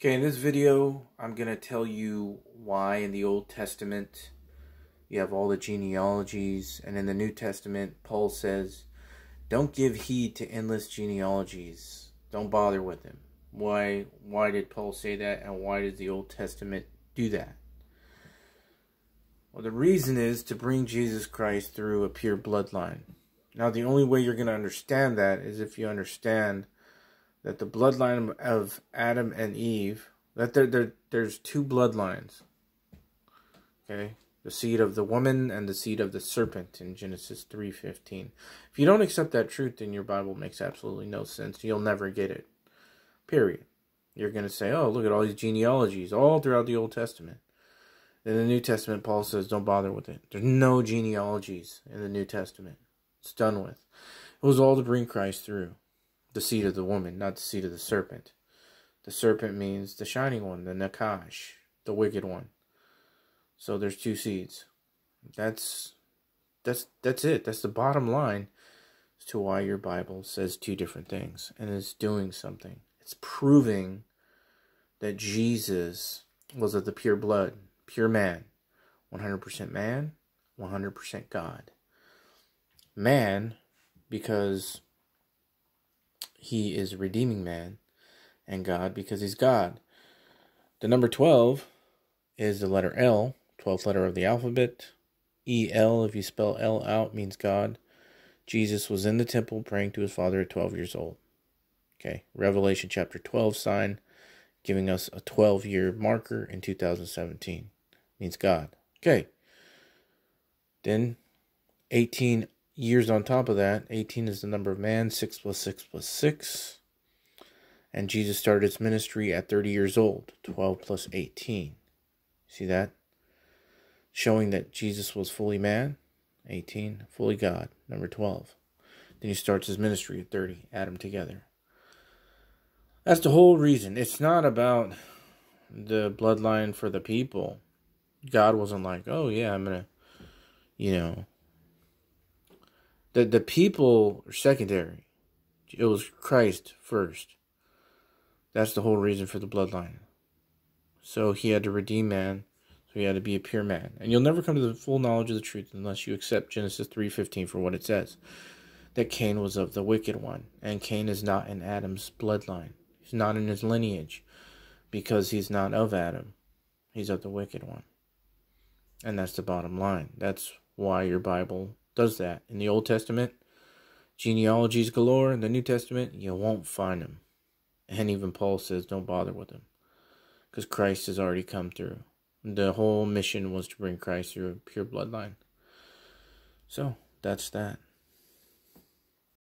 Okay, in this video, I'm going to tell you why in the Old Testament you have all the genealogies, and in the New Testament, Paul says, don't give heed to endless genealogies. Don't bother with them. Why, why did Paul say that, and why does the Old Testament do that? Well, the reason is to bring Jesus Christ through a pure bloodline. Now, the only way you're going to understand that is if you understand that the bloodline of Adam and Eve, that there, there there's two bloodlines. Okay? The seed of the woman and the seed of the serpent in Genesis 3:15. If you don't accept that truth, then your Bible makes absolutely no sense. You'll never get it. Period. You're going to say, "Oh, look at all these genealogies all throughout the Old Testament." In the New Testament, Paul says, "Don't bother with it. There's no genealogies in the New Testament. It's done with. It was all to bring Christ through." The seed of the woman, not the seed of the serpent. The serpent means the shining one, the Nakash, the wicked one. So there's two seeds. That's that's that's it. That's the bottom line as to why your Bible says two different things and is doing something. It's proving that Jesus was of the pure blood, pure man, 100% man, 100% God. Man, because he is redeeming man and God because he's God. The number 12 is the letter L, 12th letter of the alphabet. E L, if you spell L out, means God. Jesus was in the temple praying to his Father at 12 years old. Okay, Revelation chapter 12 sign giving us a 12 year marker in 2017 means God. Okay, then 18 years on top of that. 18 is the number of man, 6 plus 6 plus 6. And Jesus started his ministry at 30 years old, 12 plus 18. See that? Showing that Jesus was fully man, 18, fully God, number 12. Then he starts his ministry at 30, add them together. That's the whole reason. It's not about the bloodline for the people. God wasn't like, oh, yeah, I'm going to, you know, the the people are secondary. It was Christ first. That's the whole reason for the bloodline. So he had to redeem man. So he had to be a pure man. And you'll never come to the full knowledge of the truth unless you accept Genesis 3:15 for what it says. That Cain was of the wicked one, and Cain is not in Adam's bloodline. He's not in his lineage because he's not of Adam. He's of the wicked one. And that's the bottom line. That's why your Bible does that. In the Old Testament, genealogies galore. In the New Testament, you won't find them. And even Paul says, don't bother with them. Because Christ has already come through. The whole mission was to bring Christ through a pure bloodline. So, that's that.